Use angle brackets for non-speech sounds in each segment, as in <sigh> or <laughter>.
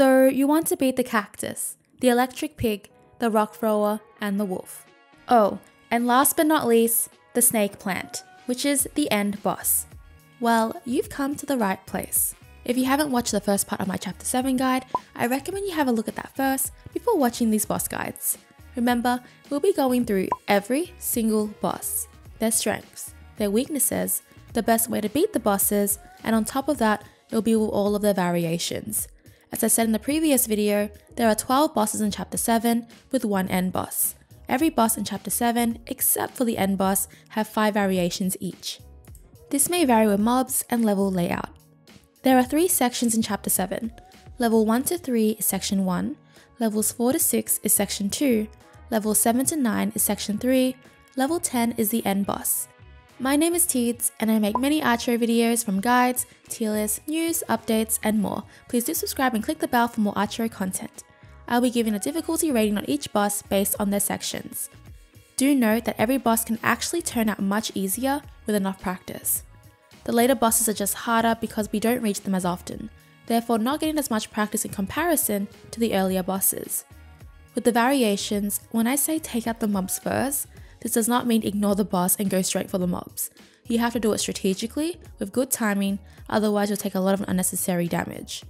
So you want to beat the cactus, the electric pig, the rock thrower, and the wolf. Oh, and last but not least, the snake plant, which is the end boss. Well, you've come to the right place. If you haven't watched the first part of my chapter 7 guide, I recommend you have a look at that first before watching these boss guides. Remember, we'll be going through every single boss, their strengths, their weaknesses, the best way to beat the bosses, and on top of that, it'll be all of their variations. As I said in the previous video, there are 12 bosses in chapter 7 with one end boss. Every boss in chapter 7, except for the end boss, have 5 variations each. This may vary with mobs and level layout. There are 3 sections in chapter 7. Level 1 to 3 is section 1, levels 4 to 6 is section 2, level 7 to 9 is section 3, level 10 is the end boss. My name is Teeds, and I make many Archero videos from guides, tier lists, news, updates, and more. Please do subscribe and click the bell for more Archero content. I'll be giving a difficulty rating on each boss based on their sections. Do note that every boss can actually turn out much easier with enough practice. The later bosses are just harder because we don't reach them as often, therefore not getting as much practice in comparison to the earlier bosses. With the variations, when I say take out the mobs first, this does not mean ignore the boss and go straight for the mobs. You have to do it strategically, with good timing, otherwise you'll take a lot of unnecessary damage.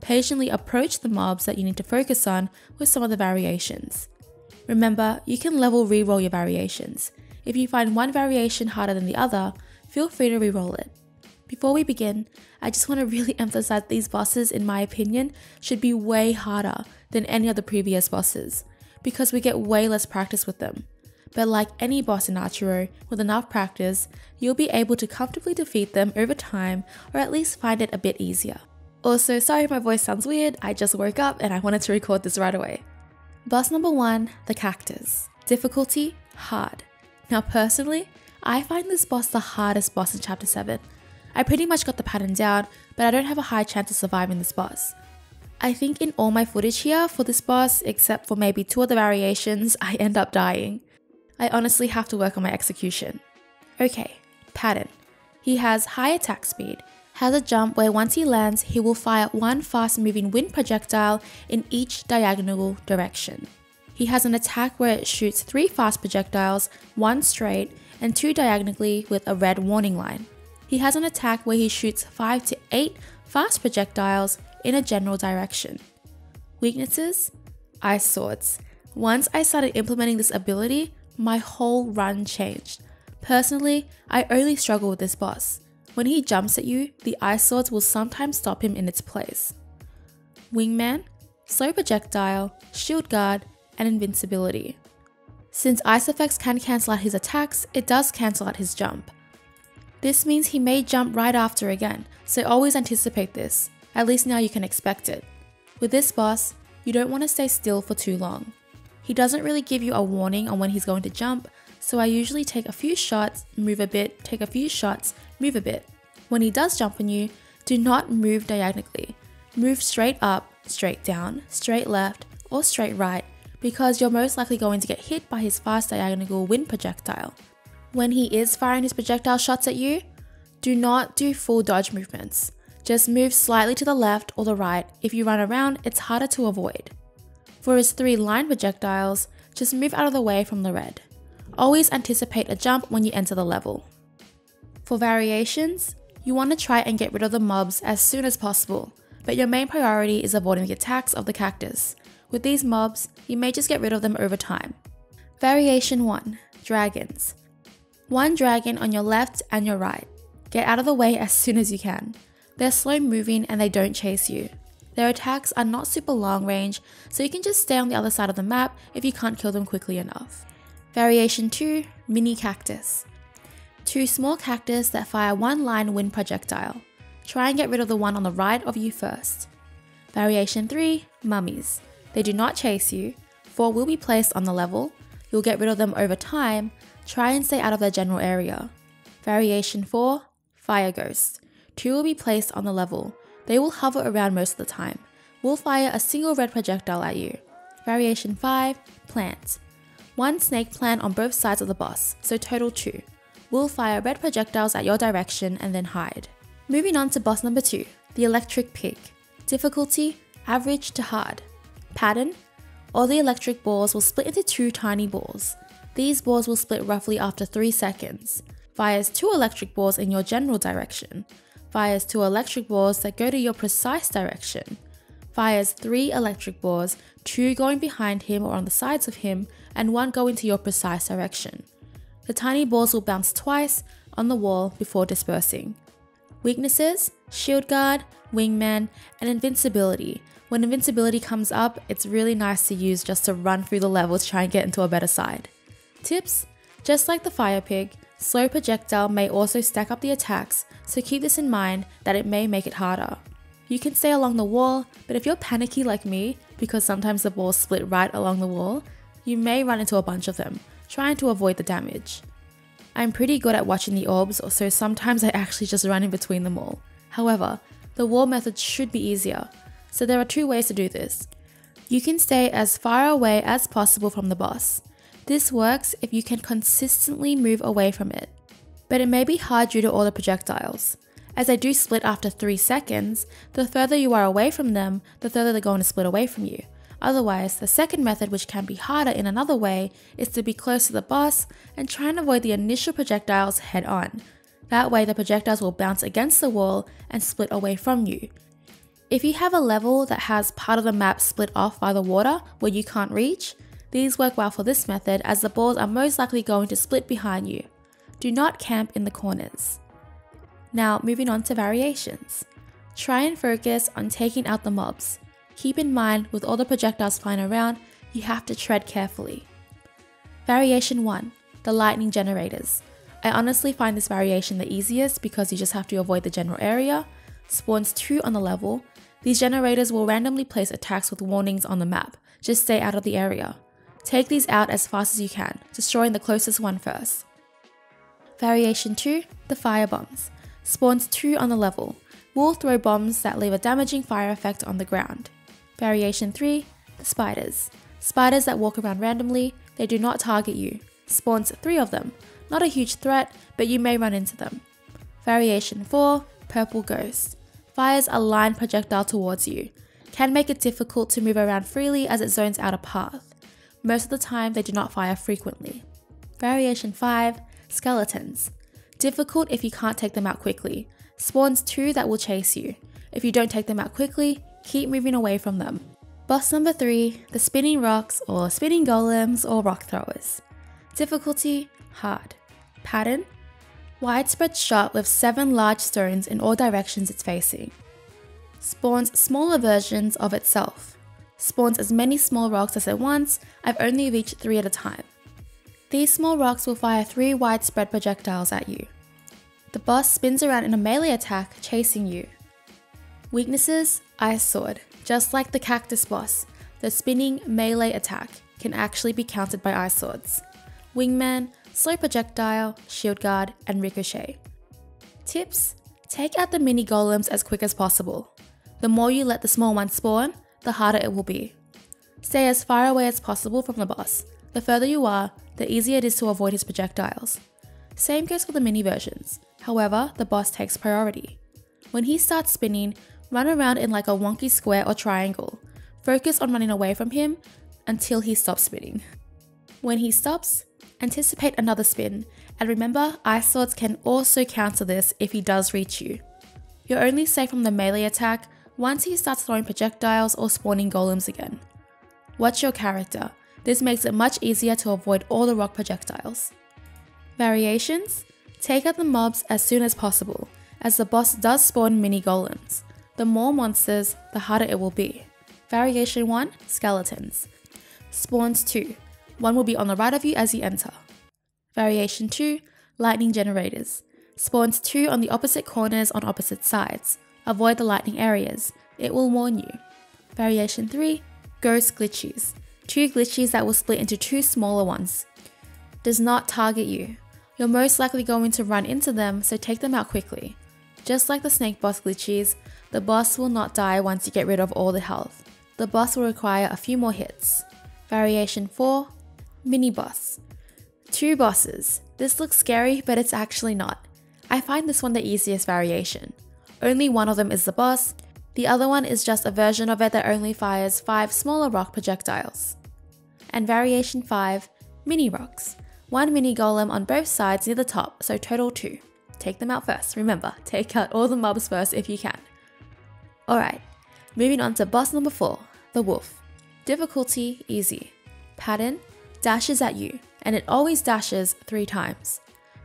Patiently approach the mobs that you need to focus on with some of the variations. Remember, you can level reroll your variations. If you find one variation harder than the other, feel free to reroll it. Before we begin, I just want to really <laughs> emphasize these bosses, in my opinion, should be way harder than any of the previous bosses, because we get way less practice with them but like any boss in Archero, with enough practice, you'll be able to comfortably defeat them over time or at least find it a bit easier. Also, sorry if my voice sounds weird, I just woke up and I wanted to record this right away. Boss number one, the cactus. Difficulty, hard. Now personally, I find this boss the hardest boss in chapter 7. I pretty much got the pattern down, but I don't have a high chance of surviving this boss. I think in all my footage here for this boss, except for maybe two of the variations, I end up dying. I honestly have to work on my execution. Okay, pattern. He has high attack speed, has a jump where once he lands, he will fire one fast moving wind projectile in each diagonal direction. He has an attack where it shoots three fast projectiles, one straight, and two diagonally with a red warning line. He has an attack where he shoots 5 to 8 fast projectiles in a general direction. Weaknesses? Ice Swords. Once I started implementing this ability, my whole run changed. Personally, I only struggle with this boss. When he jumps at you, the ice swords will sometimes stop him in its place. Wingman, slow projectile, shield guard, and invincibility. Since ice effects can cancel out his attacks, it does cancel out his jump. This means he may jump right after again, so always anticipate this. At least now you can expect it. With this boss, you don't want to stay still for too long. He doesn't really give you a warning on when he's going to jump, so I usually take a few shots, move a bit, take a few shots, move a bit. When he does jump on you, do not move diagonally. Move straight up, straight down, straight left, or straight right because you're most likely going to get hit by his fast diagonal wind projectile. When he is firing his projectile shots at you, do not do full dodge movements. Just move slightly to the left or the right. If you run around, it's harder to avoid. For his three line projectiles, just move out of the way from the red. Always anticipate a jump when you enter the level. For variations, you want to try and get rid of the mobs as soon as possible, but your main priority is avoiding the attacks of the cactus. With these mobs, you may just get rid of them over time. Variation 1 Dragons. One dragon on your left and your right. Get out of the way as soon as you can. They're slow moving and they don't chase you. Their attacks are not super long range, so you can just stay on the other side of the map if you can't kill them quickly enough. Variation 2 Mini Cactus. Two small cactus that fire one line wind projectile. Try and get rid of the one on the right of you first. Variation 3 Mummies. They do not chase you, four will be placed on the level. You'll get rid of them over time. Try and stay out of their general area. Variation 4 Fire Ghost. Two will be placed on the level. They will hover around most of the time. Will fire a single red projectile at you. Variation 5 Plants. One snake plant on both sides of the boss, so total 2. Will fire red projectiles at your direction and then hide. Moving on to boss number 2, the electric pig. Difficulty average to hard. Pattern All the electric balls will split into two tiny balls. These balls will split roughly after 3 seconds. Fires two electric balls in your general direction. Fires two electric balls that go to your precise direction. Fires three electric balls, two going behind him or on the sides of him, and one going to your precise direction. The tiny balls will bounce twice on the wall before dispersing. Weaknesses Shield Guard, Wingman, and Invincibility. When Invincibility comes up, it's really nice to use just to run through the level to try and get into a better side. Tips Just like the Fire Pig, Slow Projectile may also stack up the attacks, so keep this in mind that it may make it harder. You can stay along the wall, but if you're panicky like me, because sometimes the balls split right along the wall, you may run into a bunch of them, trying to avoid the damage. I'm pretty good at watching the orbs, so sometimes I actually just run in between them all. However, the wall method should be easier, so there are two ways to do this. You can stay as far away as possible from the boss. This works if you can consistently move away from it, but it may be hard due to all the projectiles. As they do split after 3 seconds, the further you are away from them, the further they're going to split away from you. Otherwise, the second method, which can be harder in another way, is to be close to the boss and try and avoid the initial projectiles head on. That way, the projectiles will bounce against the wall and split away from you. If you have a level that has part of the map split off by the water where you can't reach, these work well for this method as the balls are most likely going to split behind you. Do not camp in the corners. Now, moving on to variations. Try and focus on taking out the mobs. Keep in mind, with all the projectiles flying around, you have to tread carefully. Variation 1 The Lightning Generators. I honestly find this variation the easiest because you just have to avoid the general area. Spawns 2 on the level. These generators will randomly place attacks with warnings on the map. Just stay out of the area. Take these out as fast as you can, destroying the closest one first. Variation 2 The Fire Bombs. Spawns 2 on the level. Will throw bombs that leave a damaging fire effect on the ground. Variation 3 The Spiders. Spiders that walk around randomly, they do not target you. Spawns 3 of them. Not a huge threat, but you may run into them. Variation 4 Purple Ghost. Fires a line projectile towards you. Can make it difficult to move around freely as it zones out a path. Most of the time, they do not fire frequently. Variation 5 Skeletons. Difficult if you can't take them out quickly. Spawns 2 that will chase you. If you don't take them out quickly, keep moving away from them. Boss number 3, the spinning rocks or spinning golems or rock throwers. Difficulty, hard. Pattern, widespread shot with 7 large stones in all directions it's facing. Spawns smaller versions of itself. Spawns as many small rocks as it wants, I've only reached 3 at a time. These small rocks will fire 3 widespread projectiles at you. The boss spins around in a melee attack, chasing you. Weaknesses Ice Sword. Just like the Cactus boss, the spinning melee attack can actually be countered by Ice Swords. Wingman, Slow Projectile, Shield Guard, and Ricochet. Tips Take out the mini golems as quick as possible. The more you let the small ones spawn, the harder it will be. Stay as far away as possible from the boss. The further you are, the easier it is to avoid his projectiles. Same goes for the mini versions, however, the boss takes priority. When he starts spinning, Run around in like a wonky square or triangle. Focus on running away from him until he stops spinning. When he stops, anticipate another spin, and remember Ice Swords can also counter this if he does reach you. You're only safe from the melee attack once he starts throwing projectiles or spawning golems again. Watch your character, this makes it much easier to avoid all the rock projectiles. Variations? Take out the mobs as soon as possible, as the boss does spawn mini golems. The more monsters, the harder it will be. Variation 1 Skeletons. Spawns 2. One will be on the right of you as you enter. Variation 2 Lightning Generators. Spawns 2 on the opposite corners on opposite sides. Avoid the lightning areas, it will warn you. Variation 3 Ghost Glitches Two glitches that will split into two smaller ones. Does not target you. You're most likely going to run into them, so take them out quickly. Just like the snake boss glitches, the boss will not die once you get rid of all the health. The boss will require a few more hits. Variation 4 Mini Boss. Two bosses. This looks scary, but it's actually not. I find this one the easiest variation. Only one of them is the boss. The other one is just a version of it that only fires 5 smaller rock projectiles. And variation 5, mini rocks. One mini golem on both sides near the top, so total 2. Take them out first, remember, take out all the mobs first if you can. Alright, moving on to boss number 4, the wolf. Difficulty, easy. Pattern, dashes at you, and it always dashes 3 times.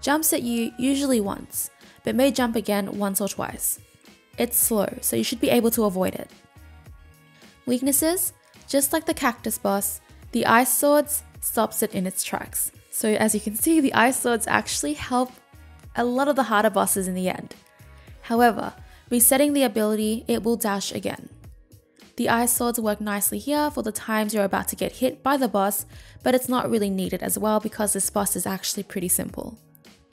Jumps at you usually once, but may jump again once or twice. It's slow, so you should be able to avoid it. Weaknesses? Just like the cactus boss, the ice swords stops it in its tracks. So as you can see, the ice swords actually help a lot of the harder bosses in the end. However, resetting the ability, it will dash again. The ice swords work nicely here for the times you're about to get hit by the boss, but it's not really needed as well because this boss is actually pretty simple.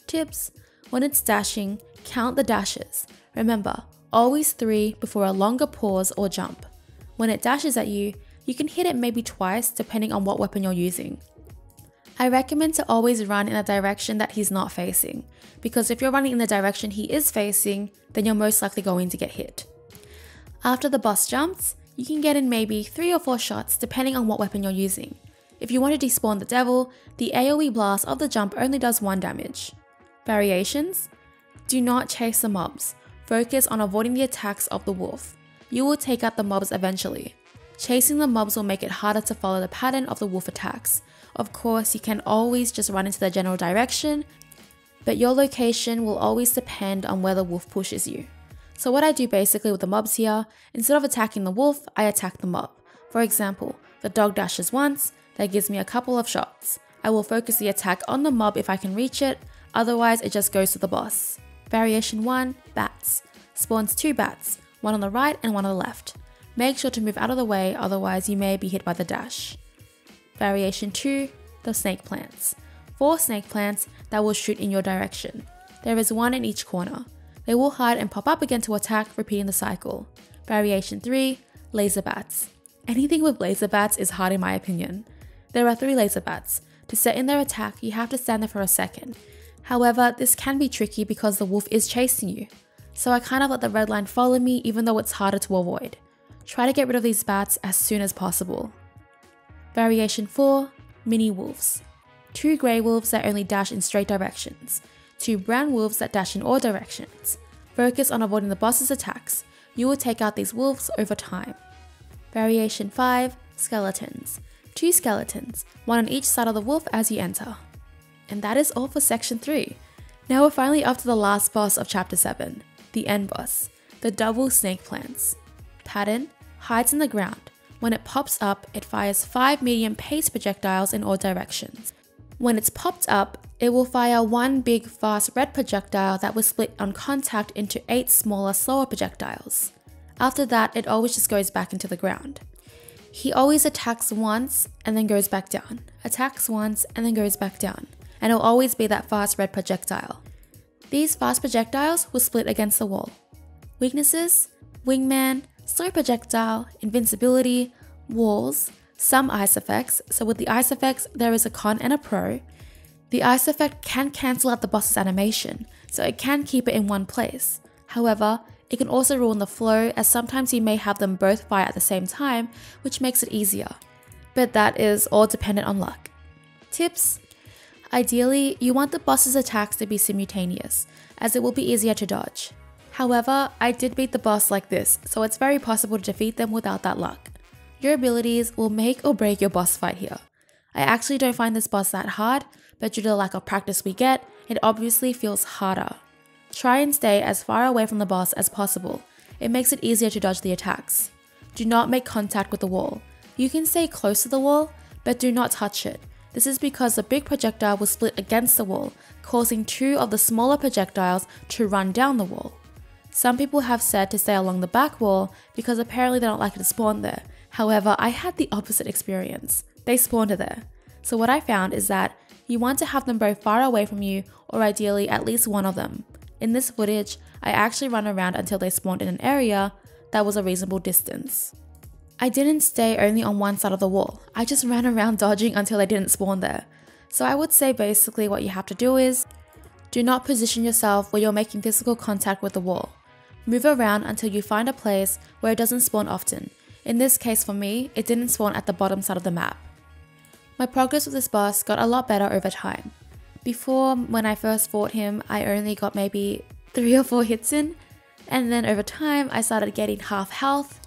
Tips When it's dashing, count the dashes. Remember, always three before a longer pause or jump. When it dashes at you, you can hit it maybe twice depending on what weapon you're using. I recommend to always run in a direction that he's not facing, because if you're running in the direction he is facing, then you're most likely going to get hit. After the boss jumps, you can get in maybe 3 or 4 shots depending on what weapon you're using. If you want to despawn the devil, the AoE blast of the jump only does 1 damage. Variations? Do not chase the mobs, focus on avoiding the attacks of the wolf. You will take out the mobs eventually. Chasing the mobs will make it harder to follow the pattern of the wolf attacks. Of course, you can always just run into the general direction, but your location will always depend on where the wolf pushes you. So what I do basically with the mobs here, instead of attacking the wolf, I attack the mob. For example, the dog dashes once, that gives me a couple of shots. I will focus the attack on the mob if I can reach it, otherwise it just goes to the boss. Variation 1, bats. Spawns 2 bats, one on the right and one on the left. Make sure to move out of the way, otherwise you may be hit by the dash. Variation 2, the snake plants. 4 snake plants that will shoot in your direction. There is one in each corner. They will hide and pop up again to attack, repeating the cycle. Variation 3, laser bats. Anything with laser bats is hard in my opinion. There are 3 laser bats. To set in their attack, you have to stand there for a second. However, this can be tricky because the wolf is chasing you. So I kind of let the red line follow me even though it's harder to avoid. Try to get rid of these bats as soon as possible. Variation 4 Mini Wolves. Two grey wolves that only dash in straight directions, two brown wolves that dash in all directions. Focus on avoiding the boss's attacks. You will take out these wolves over time. Variation 5 Skeletons. Two skeletons, one on each side of the wolf as you enter. And that is all for section 3. Now we're finally up to the last boss of chapter 7, the end boss, the double snake plants. Pattern hides in the ground. When it pops up, it fires 5 medium pace projectiles in all directions. When it's popped up, it will fire one big fast red projectile that will split on contact into 8 smaller slower projectiles. After that, it always just goes back into the ground. He always attacks once and then goes back down, attacks once and then goes back down, and it'll always be that fast red projectile. These fast projectiles will split against the wall. Weaknesses Wingman, slow projectile, invincibility, walls, some ice effects. So, with the ice effects, there is a con and a pro. The ice effect can cancel out the boss's animation, so it can keep it in one place. However, it can also ruin the flow as sometimes you may have them both fire at the same time, which makes it easier. But that is all dependent on luck. Tips Ideally, you want the boss's attacks to be simultaneous, as it will be easier to dodge. However, I did beat the boss like this, so it's very possible to defeat them without that luck. Your abilities will make or break your boss fight here. I actually don't find this boss that hard, but due to the lack of practice we get, it obviously feels harder. Try and stay as far away from the boss as possible. It makes it easier to dodge the attacks. Do not make contact with the wall. You can stay close to the wall, but do not touch it. This is because the big projectile will split against the wall, causing two of the smaller projectiles to run down the wall. Some people have said to stay along the back wall because apparently they don't like it to spawn there. However, I had the opposite experience. They spawned there. So what I found is that you want to have them both far away from you or ideally at least one of them. In this footage, I actually ran around until they spawned in an area that was a reasonable distance. I didn't stay only on one side of the wall, I just ran around dodging until they didn't spawn there. So I would say basically what you have to do is do not position yourself where you're making physical contact with the wall. Move around until you find a place where it doesn't spawn often. In this case for me, it didn't spawn at the bottom side of the map. My progress with this boss got a lot better over time. Before, when I first fought him, I only got maybe 3 or 4 hits in, and then over time I started getting half health,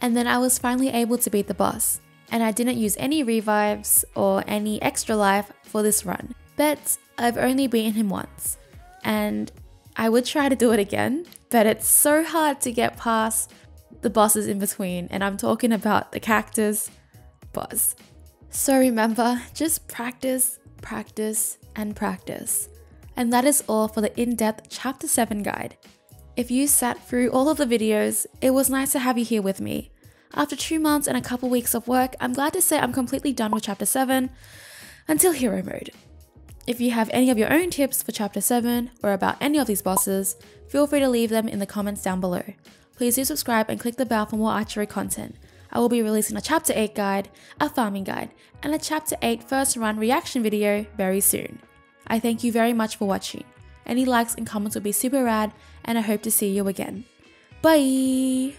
and then I was finally able to beat the boss. And I didn't use any revives or any extra life for this run. But I've only beaten him once, and I would try to do it again, but it's so hard to get past the bosses in between, and I'm talking about the cactus boss. So remember, just practice, practice, and practice. And that is all for the in-depth Chapter 7 guide. If you sat through all of the videos, it was nice to have you here with me. After two months and a couple weeks of work, I'm glad to say I'm completely done with Chapter 7 until Hero Mode. If you have any of your own tips for Chapter 7 or about any of these bosses, feel free to leave them in the comments down below. Please do subscribe and click the bell for more Archero content. I will be releasing a Chapter 8 guide, a farming guide, and a Chapter 8 first run reaction video very soon. I thank you very much for watching. Any likes and comments would be super rad, and I hope to see you again. Bye!